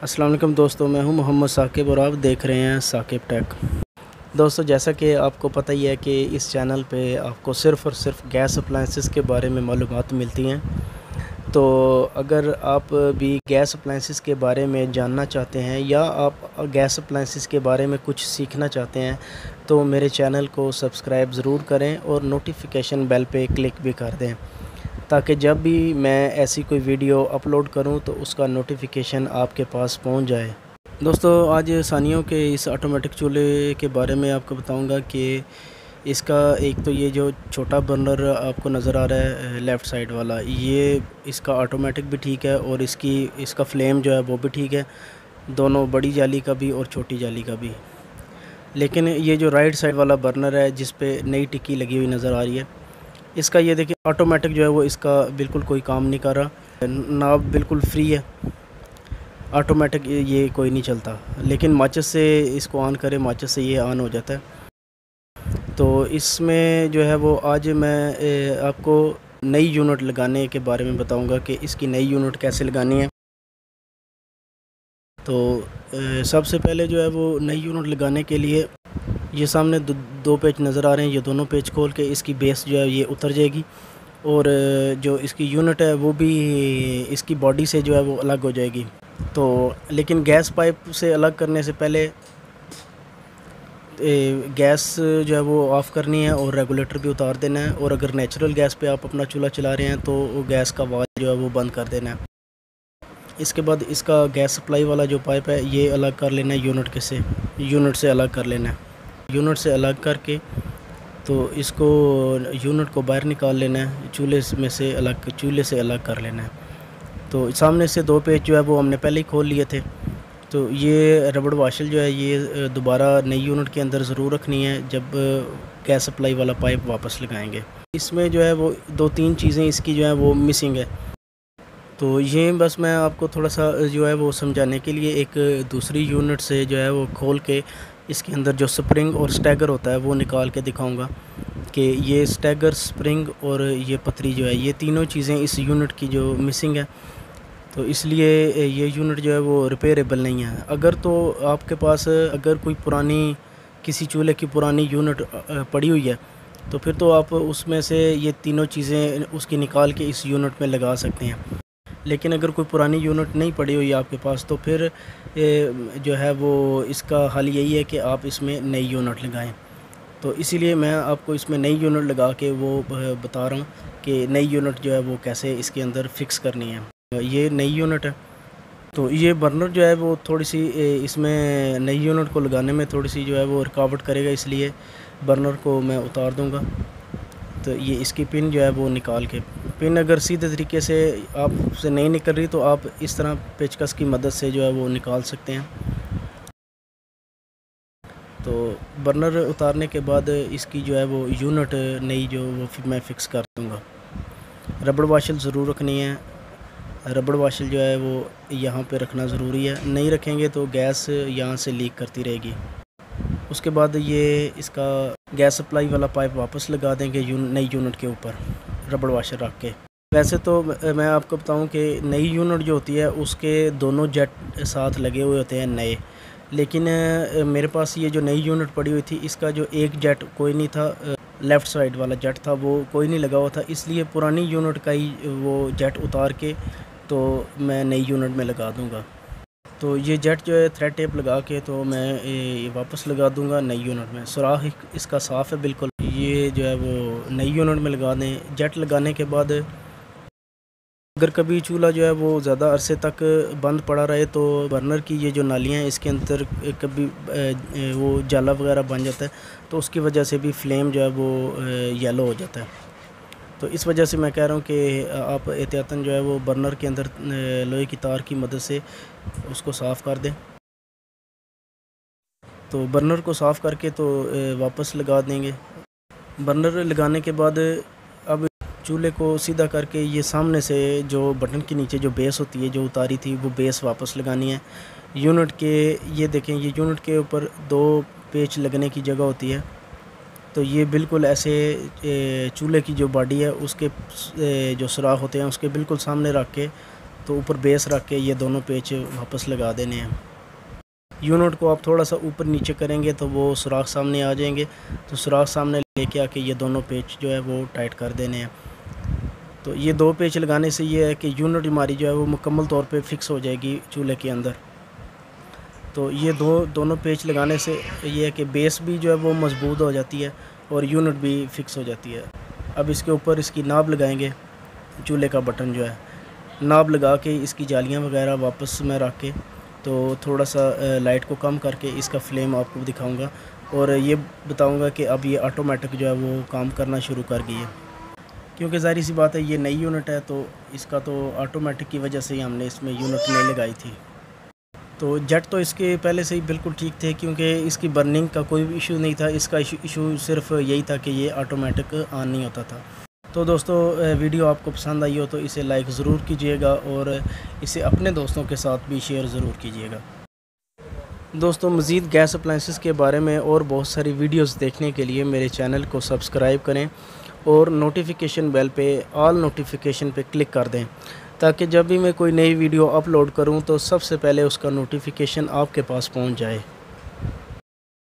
السلام علیکم دوستوں میں ہوں محمد ثاقب اور آپ دیکھ رہے ہیں ثاقب ٹیک۔ دوستو، جیسا کہ آپ کو پتہ ہی ہے کہ اس چینل پہ آپ کو صرف اور صرف گیس اپلائنسز کے بارے میں معلومات ملتی ہیں۔ تو اگر آپ بھی گیس اپلائنسز کے بارے میں جاننا چاہتے ہیں یا آپ گیس اپلائنسز کے بارے میں کچھ سیکھنا چاہتے ہیں، تو میرے چینل کو سبسکرائب ضرور کریں اور نوٹیفیکیشن بیل پہ کلک بھی کر دیں۔ تاکہ جب بھی میں ایسی کوئی ویڈیو اپلوڈ کروں تو اس کا نوٹیفیکیشن آپ کے پاس پہنچ جائے۔ دوستو، آج ثانیوں کے اس آٹومیٹک چولہے کے بارے میں آپ کو بتاؤں گا کہ اس کا ایک تو یہ جو چھوٹا برنر آپ کو نظر آ رہا ہے لیفٹ سائڈ والا، یہ اس کا آٹومیٹک بھی ٹھیک ہے اور اس کی، اس کا فلیم جو ہے وہ بھی ٹھیک ہے، دونوں بڑی جالی کا بھی اور چھوٹی جالی کا بھی۔ لیکن یہ جو رائٹ سائڈ والا برنر ہے، جس پہ نئی ٹکی لگی ہوئی نظر آ رہی ہے اس کا یہ دیکھیں آٹومیٹک جو ہے وہ اس کا بالکل کوئی کام نہیں کر رہا۔ ناب بالکل فری ہے۔ آٹومیٹک یہ کوئی نہیں چلتا۔ لیکن ماچس سے اس کو آن کرے، ماچس سے یہ آن ہو جاتا ہے۔ تو اس میں جو ہے وہ آج میں آپ کو نئی یونٹ لگانے کے بارے میں بتاؤں گا کہ اس کی نئی یونٹ کیسے لگانی ہے۔ تو سب سے پہلے جو ہے وہ نئی یونٹ لگانے کے لیے یہ سامنے دو پیچ نظر آ رہے ہیں، یہ دونوں پیچ کھول کے اس کی بیس جو ہے یہ اتر جائے گی اور جو اس کی یونٹ ہے وہ بھی اس کی باڈی سے جو ہے وہ الگ ہو جائے گی۔ تو لیکن گیس پائپ سے الگ کرنے سے پہلے گیس جو ہے وہ آف کرنی ہے اور ریگولیٹر بھی اتار دینا ہے اور اگر نیچرل گیس پہ آپ اپنا چولہا چلا رہے ہیں تو گیس کا وال جو ہے وہ بند کر دینا ہے۔ اس کے بعد اس کا گیس سپلائی والا جو پائپ ہے یہ الگ کر لینا ہے یونٹ کے سے، یونٹ سے الگ کر لینا ہے۔ یونٹ سے الگ کر کے تو اس کو یونٹ کو باہر نکال لینا ہے، چولہے میں سے الگ، چولہے سے الگ کر لینا ہے۔ تو سامنے سے دو پیچ جو ہے وہ ہم نے پہلے ہی کھول لیے تھے۔ تو یہ ربڑ واشل جو ہے، یہ دوبارہ نئی یونٹ کے اندر ضرور رکھنی ہے جب گیس سپلائی والا پائپ واپس لگائیں گے۔ اس میں جو ہے وہ دو تین چیزیں اس کی جو ہے وہ مسنگ ہے۔ تو یہ بس میں آپ کو تھوڑا سا جو ہے وہ سمجھانے کے لیے ایک دوسری یونٹ سے جو ہے وہ کھول کے اس کے اندر جو سپرنگ اور سٹیگر ہوتا ہے وہ نکال کے دکھاؤں گا کہ یہ سٹیگر، سپرنگ اور یہ پتری جو ہے، یہ تینوں چیزیں اس یونٹ کی جو مسنگ ہے۔ تو اس لیے یہ یونٹ جو ہے وہ ریپیریبل نہیں ہے۔ اگر تو آپ کے پاس اگر کوئی پرانی، کسی چولہے کی پرانی یونٹ پڑی ہوئی ہے، تو پھر تو آپ اس میں سے یہ تینوں چیزیں اس کی نکال کے اس یونٹ میں لگا سکتے ہیں۔ لیکن اگر کوئی پرانی یونٹ نہیں پڑی ہوئی آپ کے پاس تو پھر جو ہے وہ اس کا حل یہی ہے کہ آپ اس میں نئی یونٹ لگائیں۔ تو اسی لیے میں آپ کو اس میں نئی یونٹ لگا کے وہ بتا رہا ہوں کہ نئی یونٹ جو ہے وہ کیسے اس کے اندر فکس کرنی ہے۔ یہ نئی یونٹ ہے۔ تو یہ برنر جو ہے وہ تھوڑی سی اس میں نئی یونٹ کو لگانے میں تھوڑی سی جو ہے وہ رکاوٹ کرے گا، اس لیے برنر کو میں اتار دوں گا۔ تو یہ اس کی پن جو ہے وہ نکال کے پن اگر سیدھے طریقے سے آپ سے نہیں نکل رہی تو آپ اس طرح پیچکس کی مدد سے جو ہے وہ نکال سکتے ہیں۔ تو برنر اتارنے کے بعد اس کی جو ہے وہ یونٹ نئی جو وہ میں فکس کر دوں گا۔ ربڑ واشل ضرور رکھنی ہے۔ ربڑ واشل جو ہے وہ یہاں پہ رکھنا ضروری ہے۔ نہیں رکھیں گے تو گیس یہاں سے لیک کرتی رہے گی۔ اس کے بعد یہ اس کا گیس سپلائی والا پائپ واپس لگا دیں گے نئی یونٹ کے اوپر ربڑ واشر رکھ کے۔ ویسے تو میں آپ کو بتاؤں کہ نئی یونٹ جو ہوتی ہے، اس کے دونوں جیٹ ساتھ لگے ہوئے ہوتے ہیں نئے۔ لیکن میرے پاس یہ جو نئی یونٹ پڑی ہوئی تھی، اس کا جو ایک جیٹ کوئی نہیں تھا لیفٹ سائڈ والا جیٹ تھا، وہ کوئی نہیں لگا ہوا تھا۔ اس لیے پرانی یونٹ کا ہی وہ جیٹ اتار کے تو میں نئی یونٹ میں لگا دوں گا۔ تو یہ جیٹ جو ہے تھریڈ ٹیپ لگا کے تو میں واپس لگا دوں گا نئی یونٹ میں۔ سوراخ اس کا صاف ہے بالکل۔ یہ جو ہے وہ نئی یونٹ میں لگا دیں جیٹ لگانے کے بعد اگر کبھی چولہا جو ہے وہ زیادہ عرصے تک بند پڑا رہے تو برنر کی یہ جو نالیاں ہیں اس کے اندر کبھی وہ جالا وغیرہ بن جاتا ہے تو اس کی وجہ سے بھی فلیم جو ہے وہ یلو ہو جاتا ہے۔ تو اس وجہ سے میں کہہ رہا ہوں کہ آپ احتیاطاً جو ہے وہ برنر کے اندر لوہے کی تار کی مدد سے اس کو صاف کر دیں۔ تو برنر کو صاف کر کے تو واپس لگا دیں گے۔ برنر لگانے کے بعد، اب چولہے کو سیدھا کر کے یہ سامنے سے جو بٹن کے نیچے جو بیس ہوتی ہے، جو اتاری تھی، وہ بیس واپس لگانی ہے۔ یونٹ کے، یہ دیکھیں، یہ یونٹ کے اوپر دو پیچ لگنے کی جگہ ہوتی ہے۔ تو یہ بالکل ایسے چولہے کی جو باڈی ہے، اس کے جو سراخ ہوتے ہیں، اس کے بالکل سامنے رکھ کے، تو اوپر بیس رکھ کے یہ دونوں پیچ واپس لگا دینے ہیں۔ یونٹ کو آپ تھوڑا سا اوپر نیچے کریں گے تو وہ سراخ سامنے آ جائیں گے۔ تو سراخ سامنے لے کے آ کے یہ دونوں پیچ جو ہے وہ ٹائٹ کر دینے ہیں۔ تو یہ دو پیچ لگانے سے یہ ہے کہ یونٹ ہماری جو ہے وہ مکمل طور پہ فکس ہو جائے گی چولہے کے اندر۔ تو یہ دو دونوں پیچ لگانے سے یہ ہے کہ بیس بھی جو ہے وہ مضبوط ہو جاتی ہے اور یونٹ بھی فکس ہو جاتی ہے۔ اب اس کے اوپر اس کی ناب لگائیں گے، چولہے کا بٹن جو ہے، ناب لگا کے اس کی جالیاں وغیرہ واپس میں رکھ کے تو تھوڑا سا لائٹ کو کم کر کے اس کا فلیم آپ کو دکھاؤں گا۔ اور یہ بتاؤں گا کہ اب یہ آٹومیٹک جو ہے وہ کام کرنا شروع کر گئی ہے۔ کیونکہ ظاہری سی بات ہے، یہ نئی یونٹ ہے تو اس کا تو آٹومیٹک کی وجہ سے ہی ہم نے اس میں یونٹ نہیں لگائی تھی۔ تو جٹ تو اس کے پہلے سے ہی بالکل ٹھیک تھے کیونکہ اس کی برننگ کا کوئی بھی ایشو نہیں تھا۔ اس کا ایشو صرف یہی تھا کہ یہ آٹومیٹک آن نہیں ہوتا تھا۔ تو دوستو ویڈیو آپ کو پسند آئی ہو تو اسے لائک ضرور کیجیے گا اور اسے اپنے دوستوں کے ساتھ بھی شیئر ضرور کیجیے گا۔ دوستو، مزید گیس اپلائنسز کے بارے میں اور بہت ساری ویڈیوز دیکھنے کے لیے میرے چینل کو سبسکرائب کریں اور نوٹیفیکیشن بیل پہ آل نوٹیفیکیشن پہ کلک کر دیں۔ تاکہ جب بھی میں کوئی نئی ویڈیو اپلوڈ کروں تو سب سے پہلے اس کا نوٹیفیکیشن آپ کے پاس پہنچ جائے۔